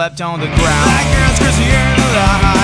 slept on the ground. That girl's crazy in the light.